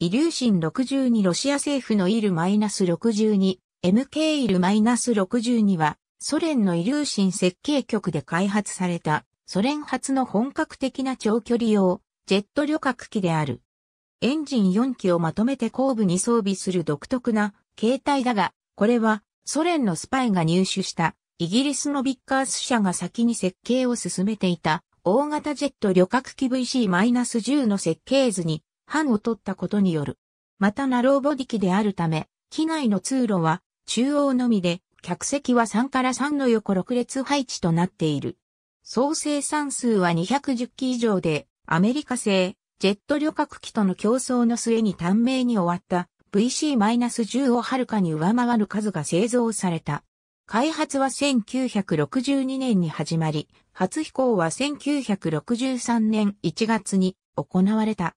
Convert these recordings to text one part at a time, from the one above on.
イリューシン62ロシア政府のイル -62、MK イル -62 は、ソ連のイリューシン設計局で開発された、ソ連初の本格的な長距離用、ジェット旅客機である。エンジン4機をまとめて後部に装備する独特な形態だが、これはソ連のスパイが入手したイギリスのビッカース社が先に設計を進めていた大型ジェット旅客機 VC-10 の設計図に版を取ったことによる。またナローボディ機であるため、機内の通路は中央のみで、客席は3から3の横6列配置となっている。総生産数は210機以上で、アメリカ製、ジェット旅客機との競争の末に短命に終わった VC-10 をはるかに上回る数が製造された。開発は1962年に始まり、初飛行は1963年1月に行われた。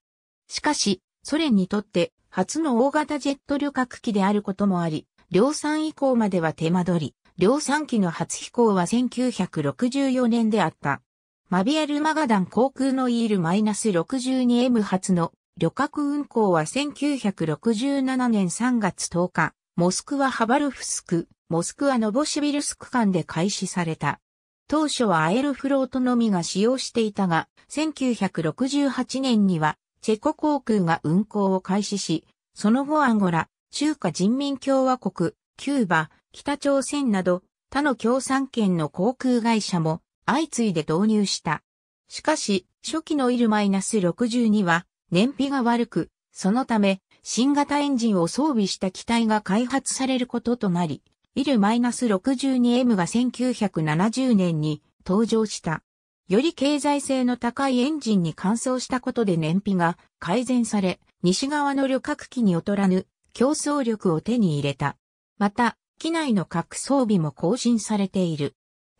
しかし、ソ連にとって初の大型ジェット旅客機であることもあり、量産以降までは手間取り、量産機の初飛行は1964年であった。マビエル・マガダン航空のイール -62M 初の旅客運行は1967年3月10日、モスクワ・ハバルフスク、モスクワ・ノボシビルスク間で開始された。当初はアエルフロートのみが使用していたが、1968年にはチェコ航空が運航を開始し、その後アンゴラ、中華人民共和国、キューバ、北朝鮮など他の共産圏の航空会社も相次いで導入した。しかし、初期のイルマイナス -62 は燃費が悪く、そのため新型エンジンを装備した機体が開発されることとなり、イルマイナス -62M が1970年に登場した。より経済性の高いエンジンに換装したことで燃費が改善され、西側の旅客機に劣らぬ競争力を手に入れた。また、機内の各装備も更新されている。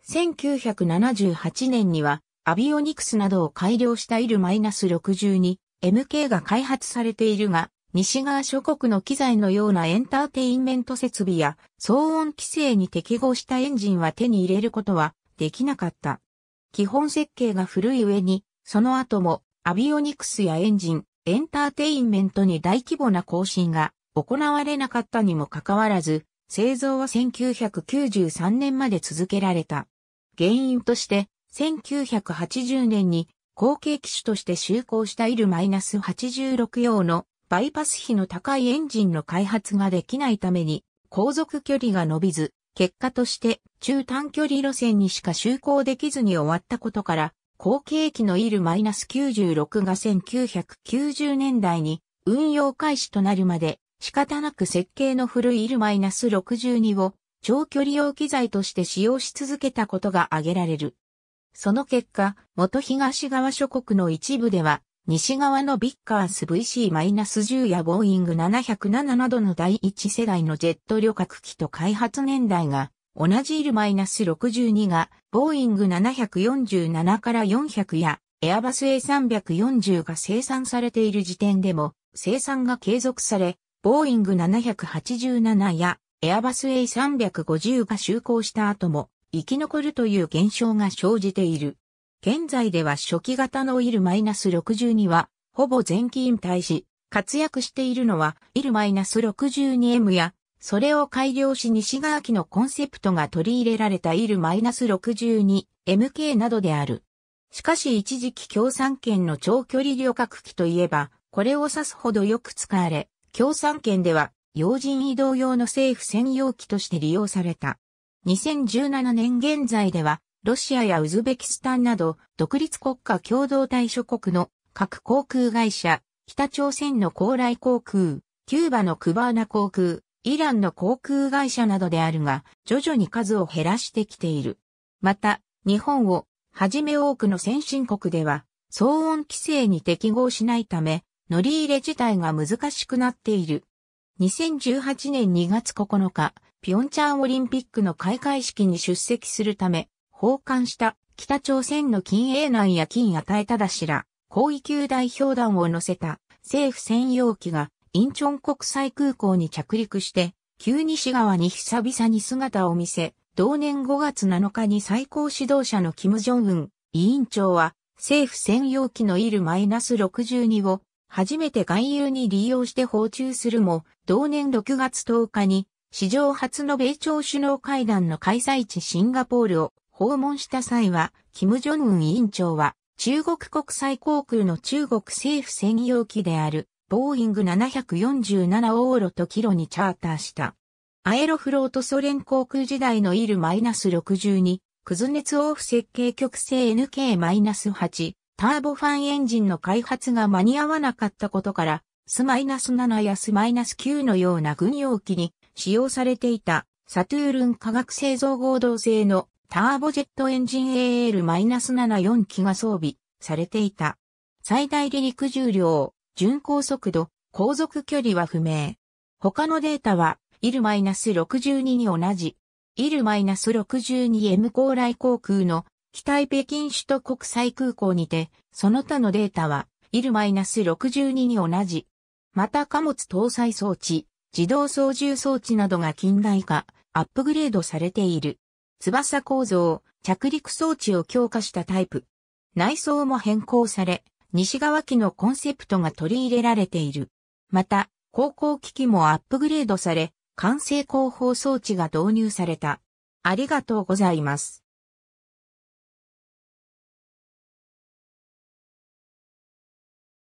1978年には、アビオニクスなどを改良したイル -62、MK が開発されているが、西側諸国の機材のようなエンターテインメント設備や騒音規制に適合したエンジンは手に入れることはできなかった。基本設計が古い上に、その後もアビオニクスやエンジン、エンターテインメントに大規模な更新が行われなかったにもかかわらず、製造は1993年まで続けられた。原因として、1980年に後継機種として就航したイル -86 用のバイパス比の高いエンジンの開発ができないために、航続距離が伸びず、結果として中短距離路線にしか就航できずに終わったことから、後継機のイル -96 が1990年代に運用開始となるまで仕方なく設計の古いイル -62 を長距離用機材として使用し続けたことが挙げられる。その結果、元東側諸国の一部では西側のビッカース VC-10 やボーイング707などの第一世代のジェット旅客機と開発年代が同じイル -62 がボーイング747から400やエアバス A340 が生産されている時点でも生産が継続され、ボーイング787やエアバス A350 が就航した後も生き残るという現象が生じている。現在では初期型のイル -62 は、ほぼ全機引退し、活躍しているのは、イル -62M や、それを改良し西側機のコンセプトが取り入れられたイル -62MK などである。しかし一時期共産圏の長距離旅客機といえば、これを指すほどよく使われ、共産圏では、要人移動用の政府専用機として利用された。2017年現在では、ロシアやウズベキスタンなど独立国家共同体諸国の各航空会社、北朝鮮の高麗航空、キューバのクバーナ航空、イランの航空会社などであるが、徐々に数を減らしてきている。また、日本をはじめ多くの先進国では、騒音規制に適合しないため、乗り入れ自体が難しくなっている。2018年2月9日、ピョンチャンオリンピックの開会式に出席するため、訪韓した北朝鮮の金英南や金与えただしら、高位級代表団を乗せた政府専用機がインチョン国際空港に着陸して、旧西側に久々に姿を見せ、同年5月7日に最高指導者の金正恩委員長は政府専用機のイル -62 を初めて外遊に利用して訪中するも、同年6月10日に、史上初の米朝首脳会談の開催地シンガポールを訪問した際は、金正恩委員長は、中国国際航空の中国政府専用機である、ボーイング747オーロとキロにチャーターした。アエロフロートソ連航空時代のイル -62、クズネツオフ設計局製 NK-8、ターボファンエンジンの開発が間に合わなかったことから、S-7 や S-9 のような軍用機に使用されていたサトゥールン化学製造合同製のターボジェットエンジン AL-74 機が装備されていた。最大離陸重量、巡航速度、航続距離は不明。他のデータは、イル -62 に同じ。イル -62M 高麗航空の北北京首都国際空港にて、その他のデータは、イル -62 に同じ。また貨物搭載装置、自動操縦装置などが近代化、アップグレードされている。翼構造、着陸装置を強化したタイプ。内装も変更され、西側機のコンセプトが取り入れられている。また、航行機器もアップグレードされ、完成後方装置が導入された。ありがとうございます。